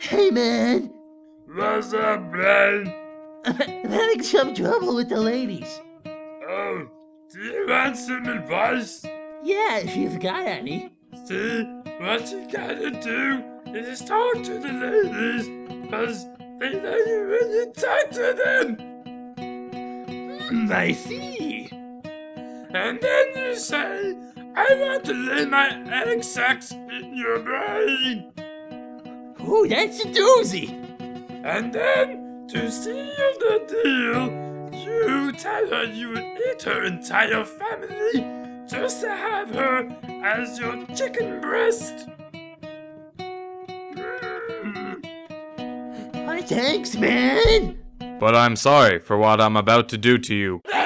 Hey, man. What's up, man? I'm having some trouble with the ladies. Oh, do you want some advice? Yeah, if you've got any. See, what you gotta do is talk to the ladies, because they know you when you talk to them. Mm, I see. And then you say, I want to lay my egg sacs in your brain. Ooh, that's a doozy. And then, to seal the deal, you tell her you would eat her entire family just to have her as your chicken breast. Mm. Why, thanks, man. But I'm sorry for what I'm about to do to you.